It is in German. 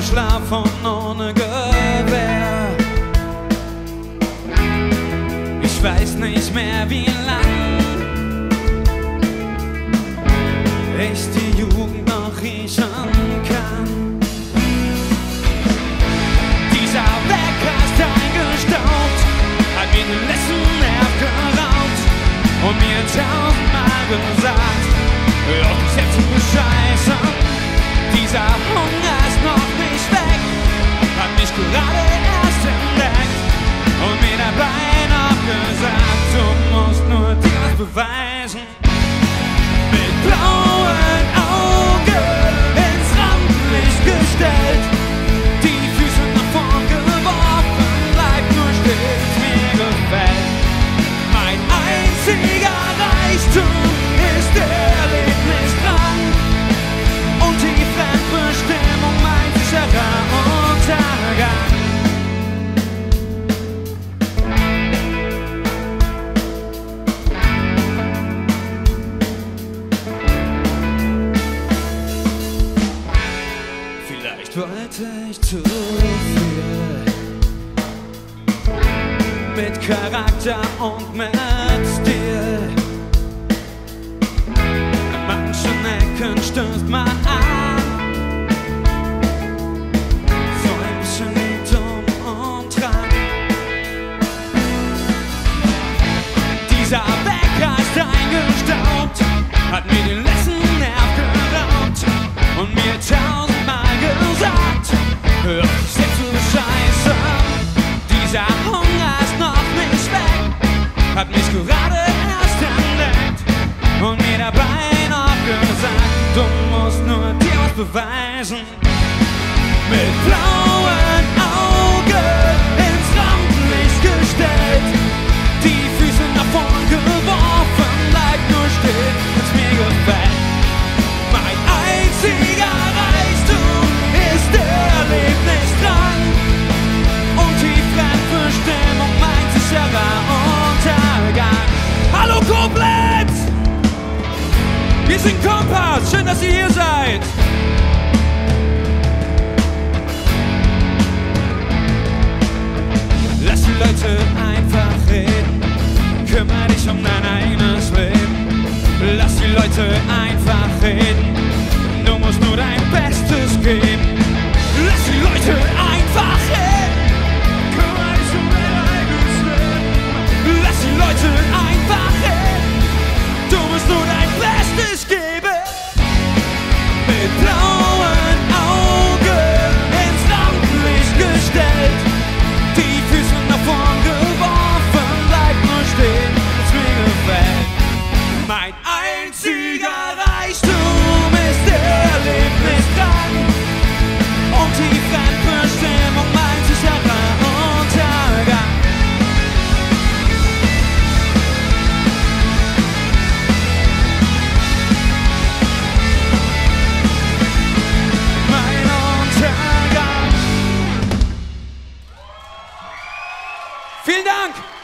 geschlafen ohne Gewehr. Ich weiß nicht mehr wie lang ich die Jugend noch riechen kann. Dieser Wecker ist eingestaut, hat mir den letzten Nerv geraubt und mir tausendmal gesagt, hör auf mich jetzt zu bescheißen. Dieser Hunger ist noch nicht weg, hat mich gerade erst entdeckt und mir dabei noch gesagt, du musst nur dir was beweisen. Mit Charakter und mit Stil. An manchen Ecken stößt man an. So ein bisschen wie dumm und dran. Dieser Wecker ist eingestaubt, hat mir beweisen. Mit blauen Augen ins Rampenlicht gestellt, die Füße nach vorn geworfen, bleib nur still, wenn's mir gefällt. Mein einziger Reichtum ist der Erlebnisdrang und die Fremdbestimmung mein sicherer Untergang. Hallo Koblenz! Wir sind Kompass, schön, dass ihr hier Vielen Dank!